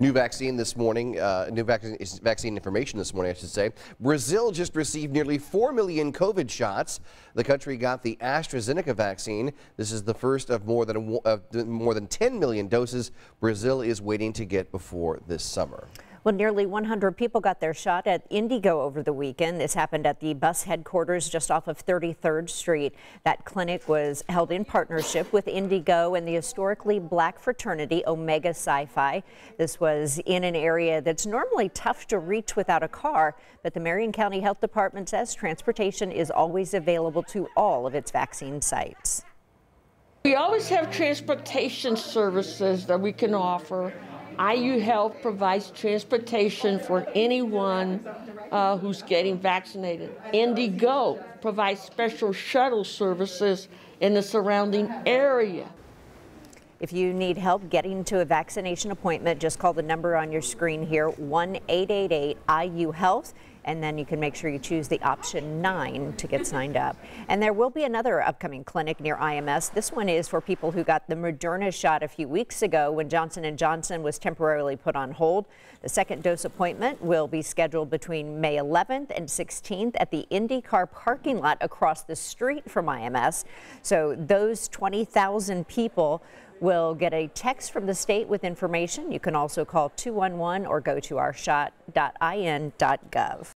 New vaccine this morning, uh, new vaccine, vaccine information this morning, I should say. Brazil just received nearly 4 million COVID shots. The country got the AstraZeneca vaccine. This is the first of more than, uh, more than 10 million doses Brazil is waiting to get before this summer. Well, nearly 100 people got their shot at IndyGo over the weekend. This happened at the bus headquarters just off of 33rd Street. That clinic was held in partnership with IndyGo and the historically black fraternity Omega Psi Phi. This was in an area that's normally tough to reach without a car, but the Marion County Health Department says transportation is always available to all of its vaccine sites. We always have transportation services that we can offer. IU Health provides transportation for anyone uh, who's getting vaccinated. IndyGo provides special shuttle services in the surrounding area. If you need help getting to a vaccination appointment, just call the number on your screen here, 1 888 IU Health and then you can make sure you choose the option 9 to get signed up. And there will be another upcoming clinic near IMS. This one is for people who got the Moderna shot a few weeks ago when Johnson & Johnson was temporarily put on hold. The second dose appointment will be scheduled between May 11th and 16th at the IndyCar parking lot across the street from IMS. So those 20,000 people will get a text from the state with information. You can also call 211 or go to ourshot.in.gov.